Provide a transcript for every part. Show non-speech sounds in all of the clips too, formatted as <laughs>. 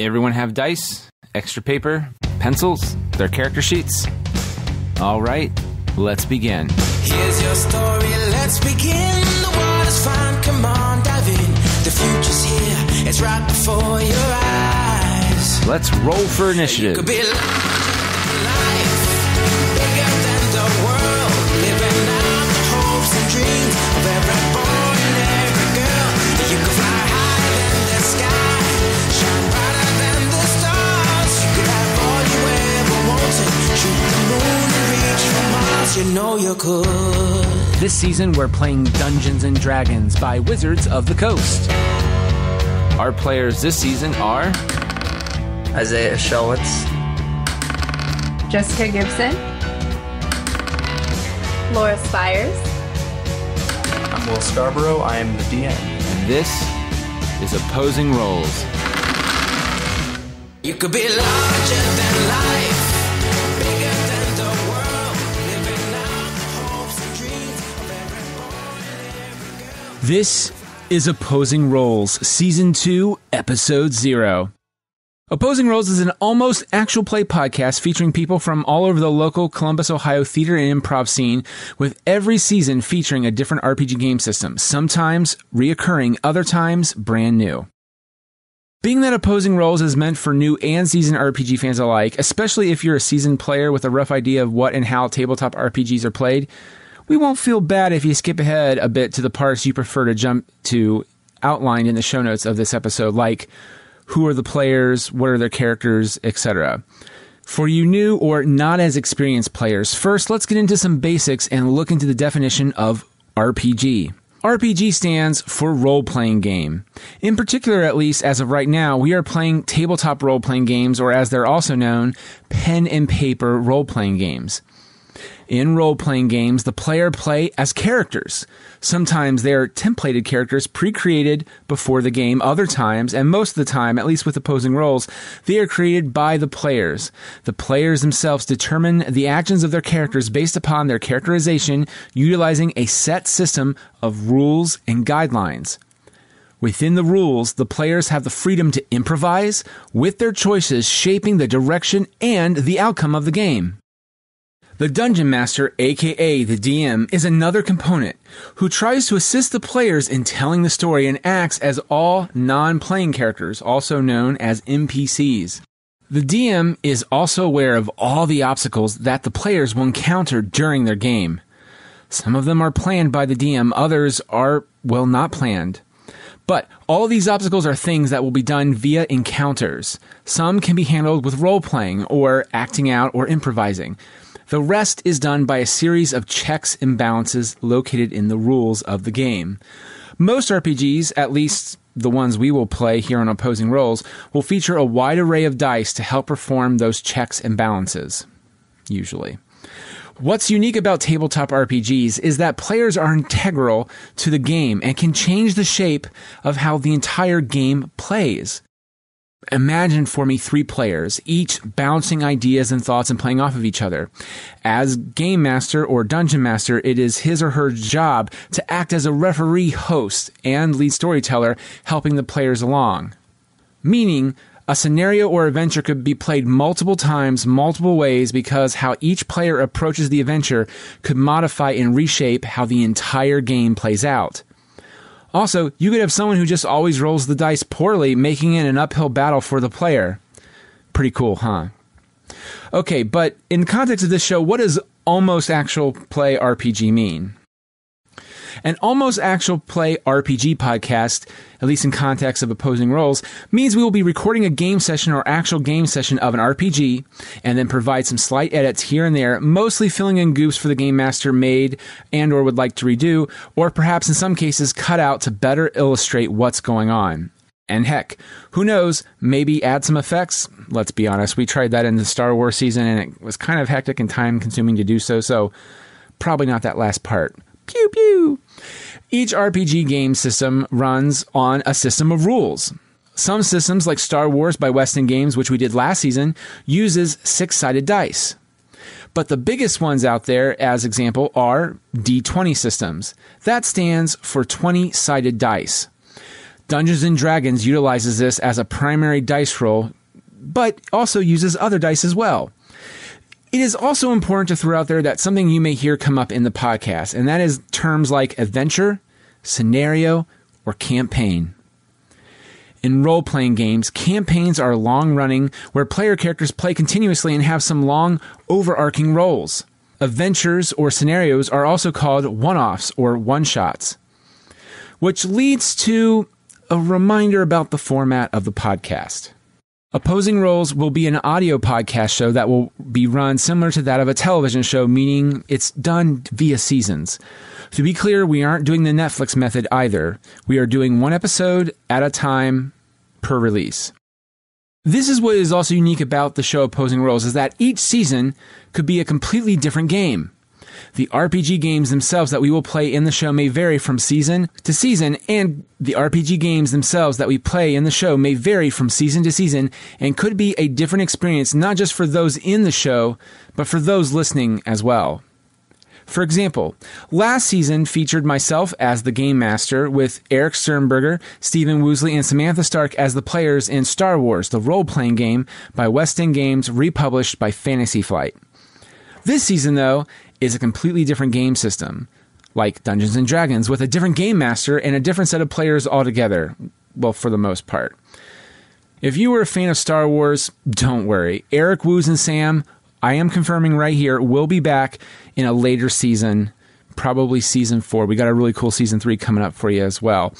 Everyone have dice, extra paper, pencils, their character sheets? All right, let's begin. Here's your story, let's begin. The world is fine, come on, dive in. The future's here, it's right before your eyes. Let's roll for initiative. You know you could. This season, we're playing Dungeons and Dragons by Wizards of the Coast. Our players this season are Isaiah Shellwitz, Jessica Gibson, Laura Spires, I'm Will Scarborough. I am the DM. and this is Opposing Rolls. You could be larger than life, This is Opposing Rolls, Season 2, Episode 0. Opposing Rolls is an almost actual play podcast featuring people from all over the local Columbus, Ohio theater and improv scene, with every season featuring a different RPG game system, sometimes reoccurring, other times brand new. Being that Opposing Rolls is meant for new and seasoned RPG fans alike, especially if you're a seasoned player with a rough idea of what and how tabletop RPGs are played, we won't feel bad if you skip ahead a bit to the parts you prefer to jump to outlined in the show notes of this episode, like who are the players, what are their characters, etc. For you new or not as experienced players, first let's get into some basics and look into the definition of RPG. RPG stands for role playing game. In particular, at least as of right now, we are playing tabletop role playing games, or as they're also known, pen and paper role playing games. In role playing games, the player play as characters. Sometimes they're templated characters pre created before the game. Other times, and most of the time, at least with opposing rolls, they are created by the players. The players themselves determine the actions of their characters based upon their characterization, utilizing a set system of rules and guidelines. Within the rules, the players have the freedom to improvise, with their choices shaping the direction and the outcome of the game. The Dungeon Master, aka the DM, is another component who tries to assist the players in telling the story and acts as all non playing characters, also known as NPCs. The DM is also aware of all the obstacles that the players will encounter during their game. Some of them are planned by the DM, others are, well, not planned. But all these obstacles are things that will be done via encounters. Some can be handled with role playing or acting out or improvising. The rest is done by a series of checks and balances located in the rules of the game. Most RPGs, at least the ones we will play here on Opposing Rolls, will feature a wide array of dice to help perform those checks and balances. Usually. What's unique about tabletop RPGs is that players are integral to the game and can change the shape of how the entire game plays. Imagine for me three players, each bouncing ideas and thoughts and playing off of each other. As game master or dungeon master, it is his or her job to act as a referee host and lead storyteller, helping the players along. Meaning, a scenario or adventure could be played multiple times, multiple ways, because how each player approaches the adventure could modify and reshape how the entire game plays out. Also, you could have someone who just always rolls the dice poorly, making it an uphill battle for the player. Pretty cool, huh? Okay, but in the context of this show, what does almost actual play RPG mean? An almost actual play RPG podcast, at least in context of opposing rolls, means we will be recording a game session or actual game session of an RPG and then provide some slight edits here and there, mostly filling in goofs for the game master made and or would like to redo, or perhaps in some cases cut out to better illustrate what's going on. And heck, who knows, maybe add some effects? Let's be honest, we tried that in the Star Wars season and it was kind of hectic and time consuming to do so, so probably not that last part. Pew pew! Each RPG game system runs on a system of rules. Some systems, like Star Wars by West End Games, which we did last season, uses six sided dice. But the biggest ones out there, as example, are D20 systems. That stands for 20 sided dice. Dungeons and Dragons utilizes this as a primary dice roll, but also uses other dice as well. It is also important to throw out there that something you may hear come up in the podcast, and that is terms like adventure, scenario, or campaign. In role playing games, campaigns are long running where player characters play continuously and have some long, overarching roles. Adventures or scenarios are also called one offs or one shots, which leads to a reminder about the format of the podcast. Opposing Rolls will be an audio podcast show that will be run similar to that of a television show, meaning it's done via seasons. To be clear, we aren't doing the Netflix method either. We are doing one episode at a time per release. This is what is also unique about the show Opposing Rolls is that each season could be a completely different game. The RPG games themselves that we will play in the show may vary from season to season, and the RPG games themselves that we play in the show may vary from season to season and could be a different experience not just for those in the show, but for those listening as well. For example, last season featured myself as the game master with Eric Sternberger, Stephen Woosley, and Samantha Stark as the players in Star Wars, the role playing game by West End Games, republished by Fantasy Flight. This season, though, is a completely different game system, like Dungeons and Dragons, with a different game master and a different set of players altogether. Well, for the most part. If you were a fan of Star Wars, don't worry. Eric Woos and Sam, I am confirming right here, will be back in a later season, probably season four. We got a really cool season three coming up for you as well.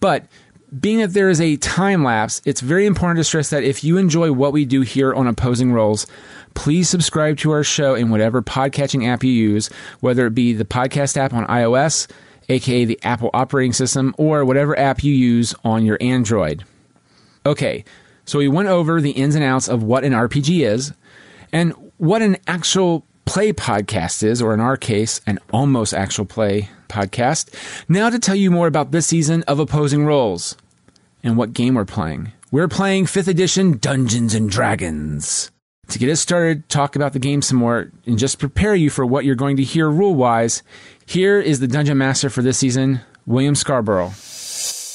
But being that there is a time lapse, it's very important to stress that if you enjoy what we do here on Opposing Rolls, please subscribe to our show in whatever podcatching app you use, whether it be the podcast app on iOS, aka the Apple operating system, or whatever app you use on your Android. Okay, so we went over the ins and outs of what an RPG is and what an actual play podcast is, or in our case, an almost actual play podcast. Now to tell you more about this season of Opposing Rolls and what game we're playing. We're playing 5th edition Dungeons and Dragons. To get us started, talk about the game some more, and just prepare you for what you're going to hear rule wise, here is the Dungeon Master for this season, William Scarborough.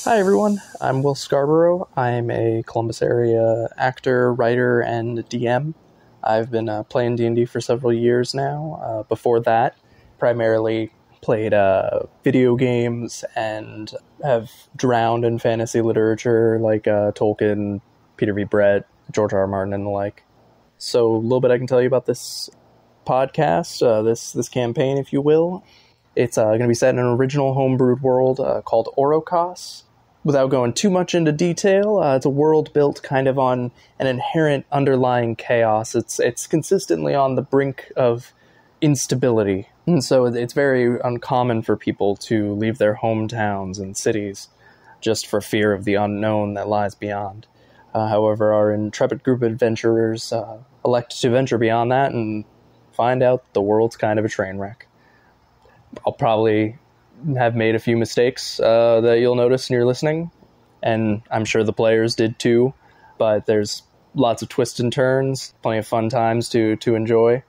Hi everyone, I'm Will Scarborough. I'm a Columbus area actor, writer, and DM. I've been uh, playing D&D for several years now. Uh, before that, primarily played uh, video games and have drowned in fantasy literature like uh, Tolkien, Peter V. Brett, George R. R. Martin, and the like. So a little bit I can tell you about this podcast, uh, this this campaign, if you will. It's uh, going to be set in an original homebrewed world uh, called Orokos. Without going too much into detail, uh, it's a world built kind of on an inherent underlying chaos. It's it's consistently on the brink of instability, and so it's very uncommon for people to leave their hometowns and cities just for fear of the unknown that lies beyond. Uh, however, our intrepid group of adventurers uh, elect to venture beyond that and find out the world's kind of a train wreck. I'll probably have made a few mistakes uh, that you'll notice when you're listening, and I'm sure the players did too. But there's lots of twists and turns, plenty of fun times to to enjoy,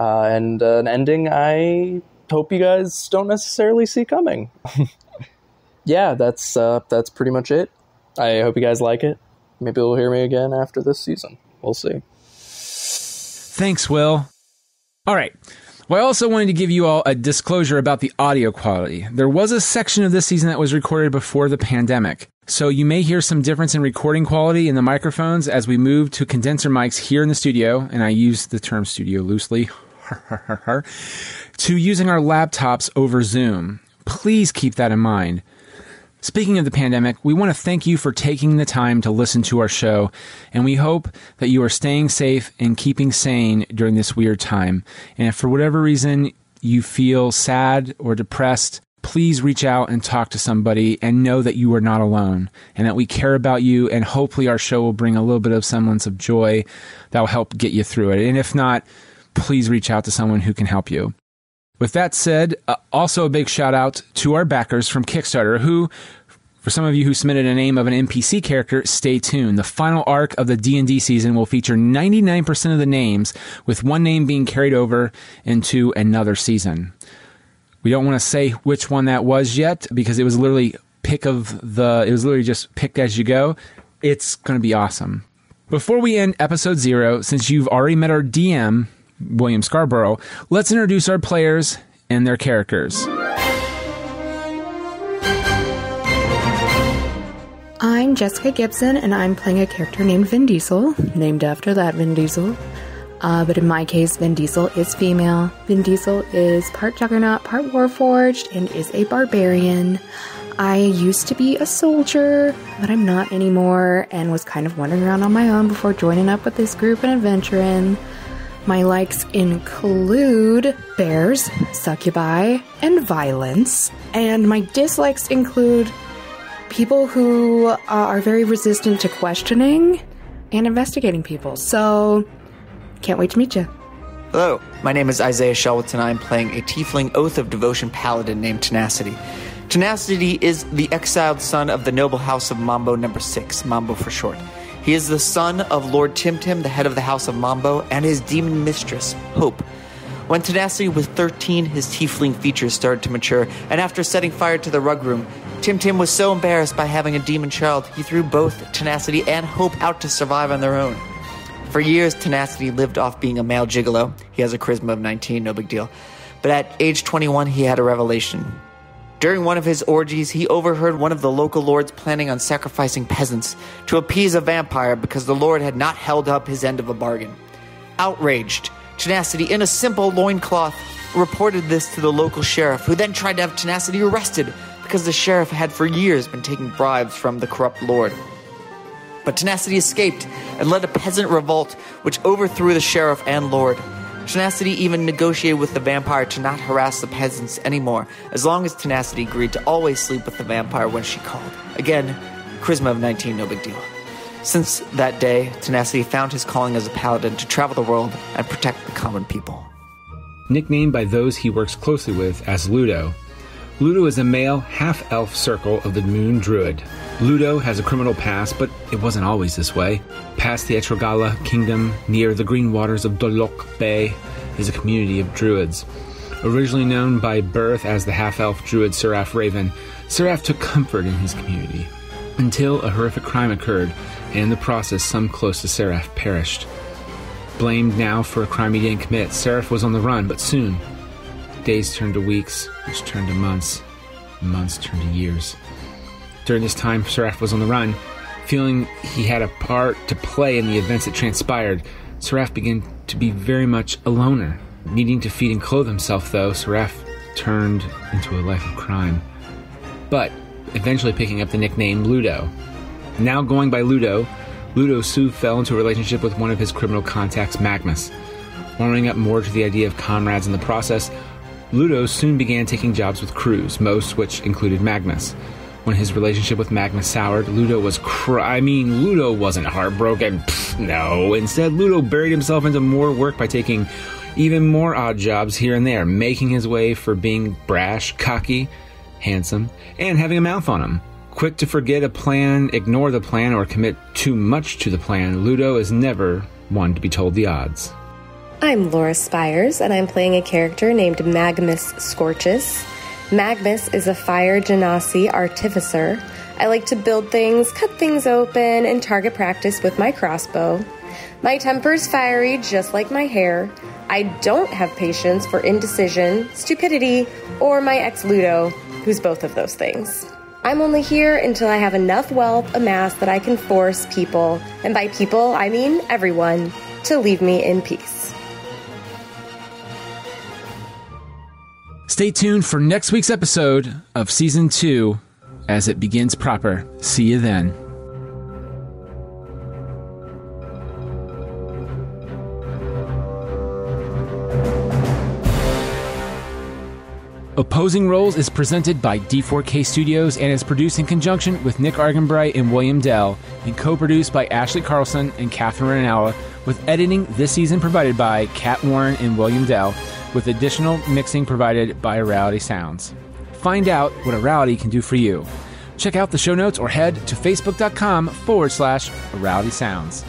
uh, and uh, an ending I hope you guys don't necessarily see coming. <laughs> yeah, that's uh, that's pretty much it. I hope you guys like it. Maybe you'll hear me again after this season. We'll see. Thanks, Will. All right. Well, I also wanted to give you all a disclosure about the audio quality. There was a section of this season that was recorded before the pandemic. So you may hear some difference in recording quality in the microphones as we move to condenser mics here in the studio, and I use the term studio loosely, <laughs> to using our laptops over Zoom. Please keep that in mind. Speaking of the pandemic, we want to thank you for taking the time to listen to our show, and we hope that you are staying safe and keeping sane during this weird time. And if for whatever reason you feel sad or depressed, please reach out and talk to somebody and know that you are not alone and that we care about you. And hopefully, our show will bring a little bit of semblance of joy that will help get you through it. And if not, please reach out to someone who can help you. With that said, uh, also a big shout out to our backers from Kickstarter who for some of you who submitted a name of an NPC character, stay tuned. The final arc of the D&D season will feature 99% of the names with one name being carried over into another season. We don't want to say which one that was yet because it was literally pick of the, it was literally just picked as you go. It's going to be awesome. Before we end episode zero, since you've already met our DM, William Scarborough, let's introduce our players and their characters. I'm Jessica Gibson, and I'm playing a character named Vin Diesel, named after that Vin Diesel. Uh, but in my case, Vin Diesel is female. Vin Diesel is part Juggernaut, part Warforged, and is a barbarian. I used to be a soldier, but I'm not anymore, and was kind of wandering around on my own before joining up with this group and adventuring. My likes include bears, succubi, and violence. And my dislikes include people who uh, are very resistant to questioning and investigating people. So, can't wait to meet you. Hello, my name is Isaiah Shelwitz, and I'm playing a tiefling Oath of Devotion paladin named Tenacity. Tenacity is the exiled son of the noble house of Mambo number 6, Mambo for short. He is the son of Lord Timtim, the head of the house of Mambo, and his demon mistress, Hope. When Tenacity was 13, his tiefling features started to mature, and after setting fire to the rug room, Tim Tim was so embarrassed by having a demon child, he threw both Tenacity and Hope out to survive on their own. For years, Tenacity lived off being a male gigolo. He has a charisma of 19, no big deal. But at age 21, he had a revelation. During one of his orgies, he overheard one of the local lords planning on sacrificing peasants to appease a vampire because the lord had not held up his end of a bargain. Outraged, Tenacity, in a simple loincloth, reported this to the local sheriff, who then tried to have Tenacity arrested because the sheriff had for years been taking bribes from the corrupt lord. But Tenacity escaped and led a peasant revolt which overthrew the sheriff and lord. Tenacity even negotiated with the vampire to not harass the peasants anymore, as long as Tenacity agreed to always sleep with the vampire when she called. Again, charisma of 19, no big deal. Since that day, Tenacity found his calling as a paladin to travel the world and protect the common people. Nicknamed by those he works closely with as Ludo, Ludo is a male half elf circle of the Moon Druid. Ludo has a criminal past, but it wasn't always this way. Past the Etrogala kingdom, near the green waters of Dolok Bay, is a community of druids. Originally known by birth as the half elf druid Seraph Raven, Seraph took comfort in his community until a horrific crime occurred, and in the process, some close to Seraph perished. Blamed now for a crime he didn't commit, Seraph was on the run, but soon Days turned to weeks, which turned to months, and months turned to years. During this time, Seraph was on the run. Feeling he had a part to play in the events that transpired, Seraph began to be very much a loner. Needing to feed and clothe himself, though, Seraph turned into a life of crime. But eventually picking up the nickname Ludo. Now going by Ludo, Ludo soon fell into a relationship with one of his criminal contacts, Magnus. Warming up more to the idea of comrades in the process, Ludo soon began taking jobs with crews, most which included Magnus. When his relationship with Magnus soured, Ludo was cr- I mean, Ludo wasn't heartbroken. Pfft, no. Instead, Ludo buried himself into more work by taking even more odd jobs here and there, making his way for being brash, cocky, handsome, and having a mouth on him. Quick to forget a plan, ignore the plan, or commit too much to the plan, Ludo is never one to be told the odds. I'm Laura Spires, and I'm playing a character named Magmus Scorchus. Magmus is a fire genasi artificer. I like to build things, cut things open, and target practice with my crossbow. My temper's fiery, just like my hair. I don't have patience for indecision, stupidity, or my ex Ludo, who's both of those things. I'm only here until I have enough wealth amassed that I can force people, and by people, I mean everyone, to leave me in peace. Stay tuned for next week's episode of season two as it begins proper. See you then. Opposing Rolls is presented by D4K Studios and is produced in conjunction with Nick Arganbright and William Dell, and co-produced by Ashley Carlson and Catherine Renala, with editing this season provided by Kat Warren and William Dell, with additional mixing provided by Orality Sounds. Find out what Orality can do for you. Check out the show notes or head to facebook.com forward slash Orality Sounds.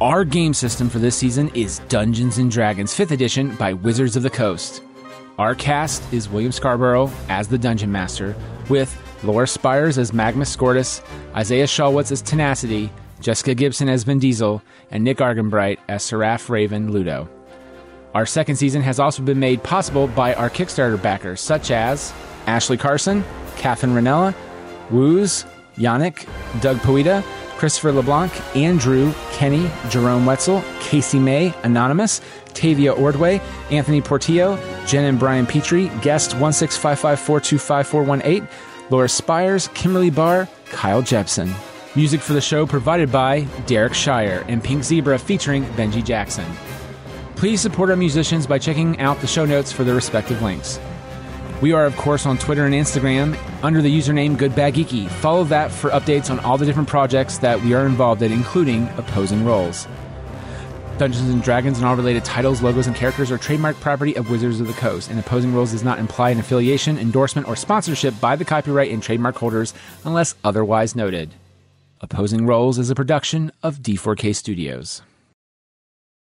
Our game system for this season is Dungeons and Dragons 5th edition by Wizards of the Coast. Our cast is William Scarborough as the Dungeon Master, with Laura Spires as Magnus Scortis, Isaiah Shulwitz as Tenacity, Jessica Gibson as Vin Diesel, and Nick Arganbright as Seraph Raven Ludo. Our second season has also been made possible by our Kickstarter backers, such as Ashley Carson, Catherine Ranella, Woos, Yannick, Doug Poeta, Christopher LeBlanc, Andrew, Kenny, Jerome Wetzel, Casey May, Anonymous, Tavia Ordway, Anthony Portillo, Jen and Brian Petrie, guest 16554255418, Laura Spires, Kimberly Barr, Kyle Jepson. Music for the show provided by Derek Shire and Pink Zebra featuring Benji Jackson. Please support our musicians by checking out the show notes for their respective links. We are, of course, on Twitter and Instagram under the username GoodBadGeeky. Follow that for updates on all the different projects that we are involved in, including opposing rolls. Dungeons and Dragons and all related titles, logos, and characters are trademark property of Wizards of the Coast, and Opposing Rolls does not imply an affiliation, endorsement, or sponsorship by the copyright and trademark holders unless otherwise noted. Opposing Rolls is a production of D4K Studios.